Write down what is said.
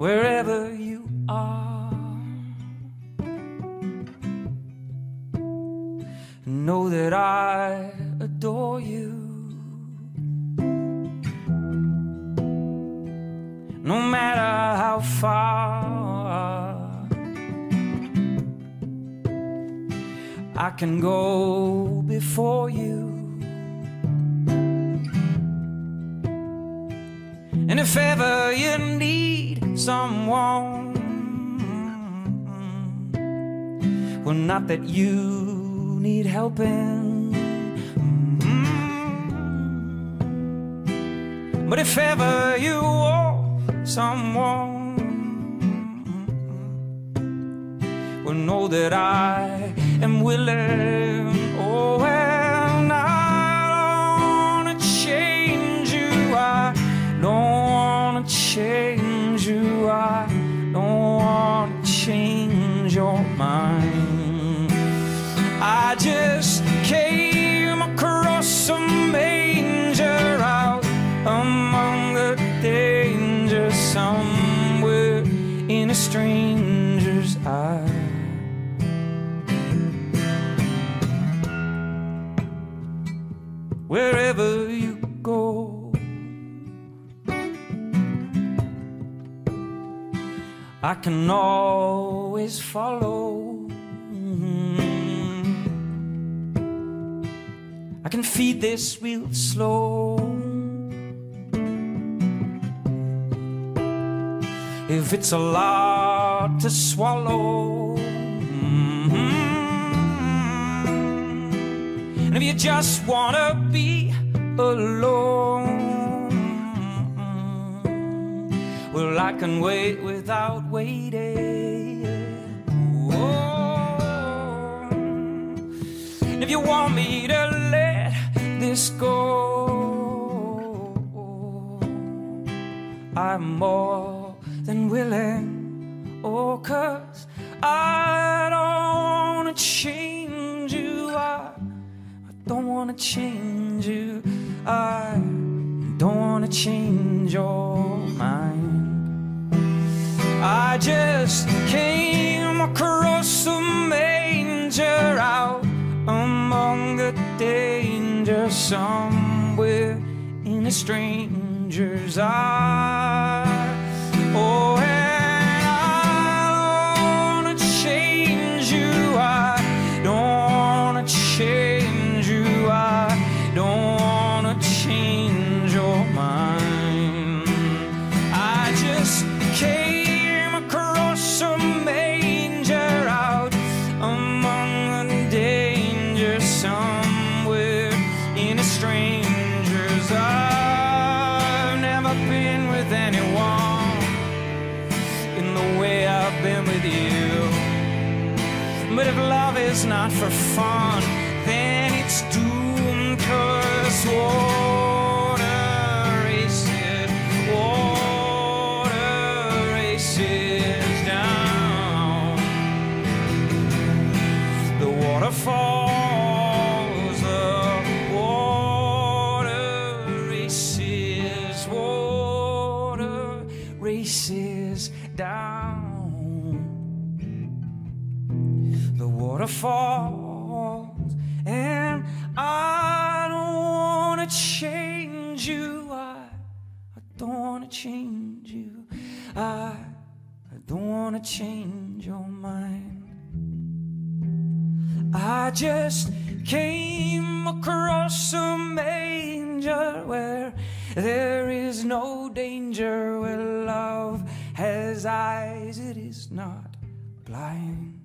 wherever you are. Know that I adore you. No matter how far I can go before you. And if ever you need someone, well, not that you need helping, mm-hmm. but if ever you want someone, well, know that I am willing. Change you. I don't wanna change your mind. I just came across a manger out among the dangers somewhere in a stranger's eye. Wherever I can always follow. I can feed this real slow. If it's a lot to swallow. Mm-hmm. And if you just wanna be alone, well, I can wait without waiting. Oh. If you want me to let this go, I'm more than willing. Oh, cause I don't wanna change you. I, I don't wanna change you. I don't wanna change your came across a manger out among the danger somewhere in a stranger's eye. But if love is not for fun, then it's doomed cause water waterfalls, and I don't wanna change you. I, I don't wanna change you. I, I don't wanna change your mind. I just came across a manger where there is no danger, where love has eyes, it is not blind.